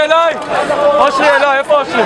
אליי! אושרי אליי, איפה אושרי?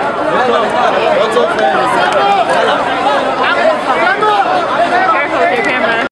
What's up, man?